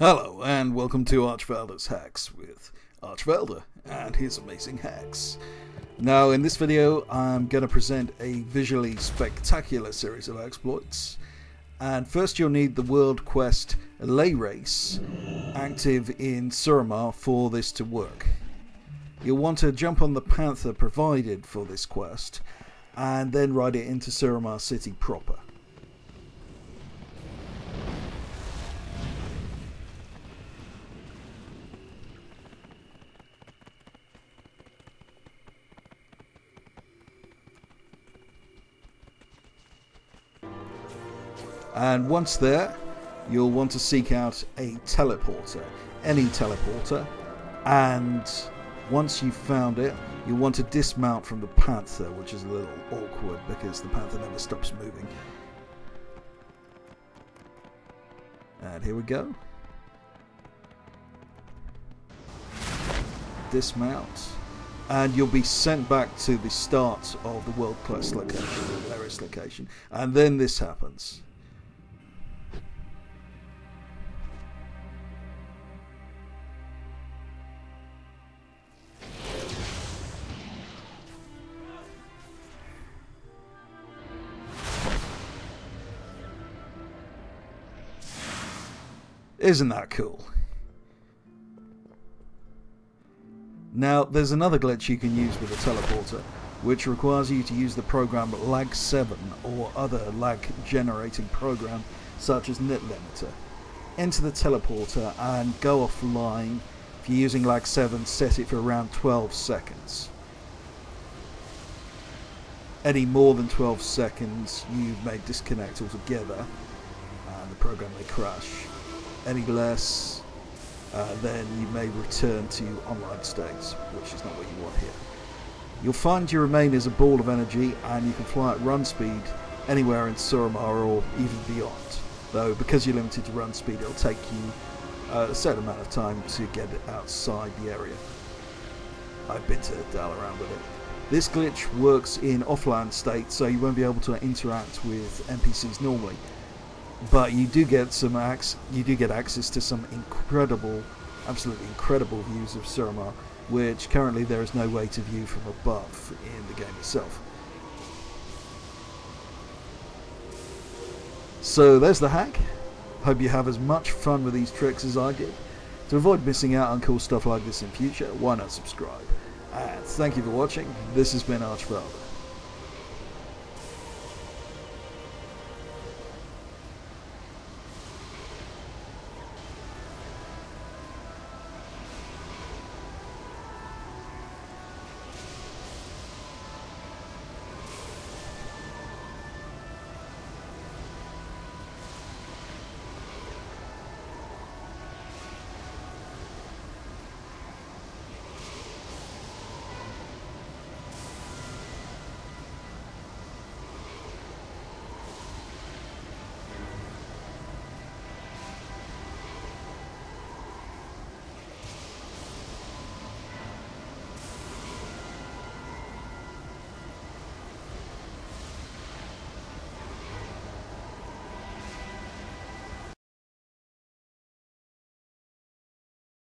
Hello, and welcome to Archvaldor's Hacks with Archvelder and his amazing hacks. Now, in this video, I'm going to present a visually spectacular series of exploits. And first, you'll need the World Quest Ley Race active in Suramar for this to work. You'll want to jump on the Panther provided for this quest and then ride it into Suramar City proper. And once there, you'll want to seek out a teleporter, any teleporter, and once you've found it, you'll want to dismount from the Panther, which is a little awkward because the Panther never stops moving. And here we go. Dismount. And you'll be sent back to the start of the world class location, the Ley Race location. And then this happens. Isn't that cool? Now, there's another glitch you can use with a teleporter, which requires you to use the program lag7 or other lag generating program such as NetLimiter. Enter the teleporter and go offline. If you're using lag7, set it for around 12 seconds. Any more than 12 seconds, you may disconnect altogether and the program may crash any less, uh, then you may return to online states, which is not what you want here. You'll find you remain as a ball of energy and you can fly at run speed anywhere in Suramar or even beyond. Though, because you're limited to run speed, it'll take you uh, a certain amount of time to get outside the area. I've been to dial around with it. This glitch works in offline state, so you won't be able to interact with NPCs normally but you do get some ac- you do get access to some incredible, absolutely incredible views of Suramar, which currently there is no way to view from above in the game itself. So there's the hack. Hope you have as much fun with these tricks as I did. To avoid missing out on cool stuff like this in future, why not subscribe? And thank you for watching. This has been Archvaldor.